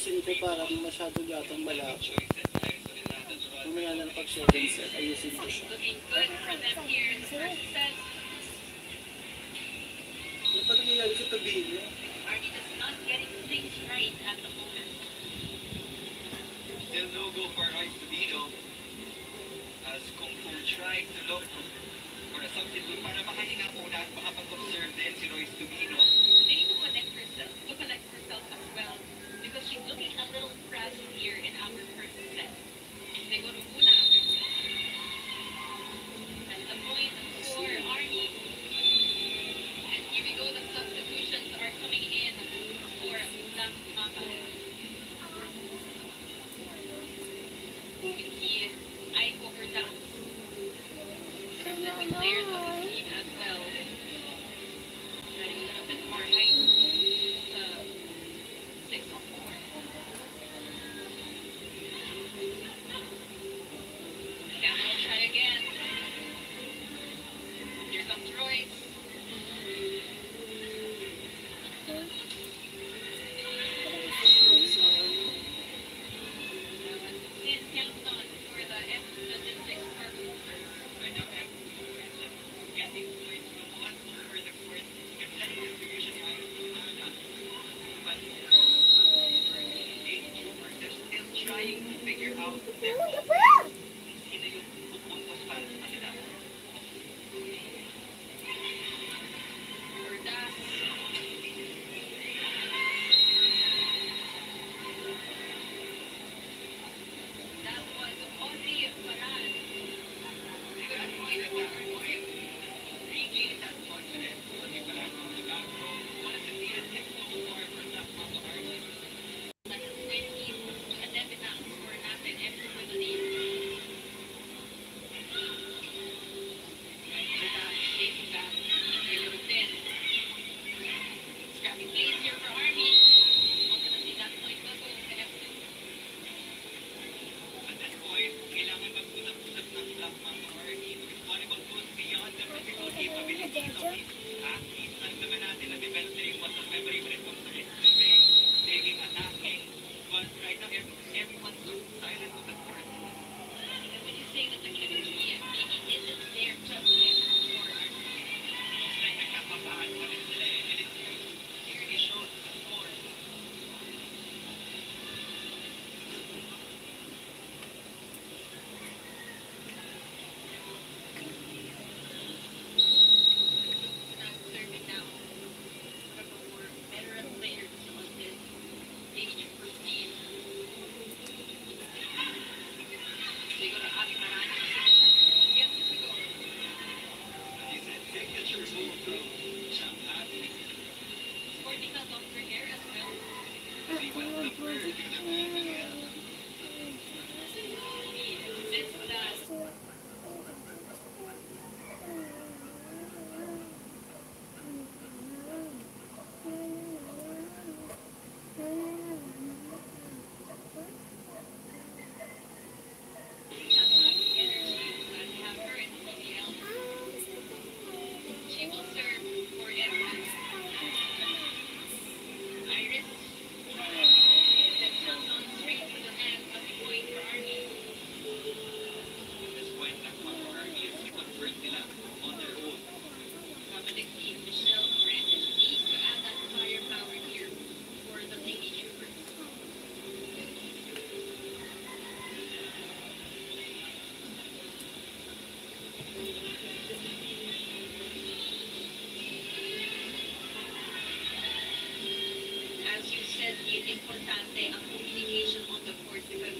ayusin ko para masyado gatong malaki. Mamaya na napag-sharing set, ayusin ko siya. Ano pa nangyayari sa tabi niya? Still no go for Rice Tudino as Kung Fu to look for a substitute para makahinga muna at makapag-observe din si Royce Tudino hair though. Muito bem. Well. importante ang communication on the court because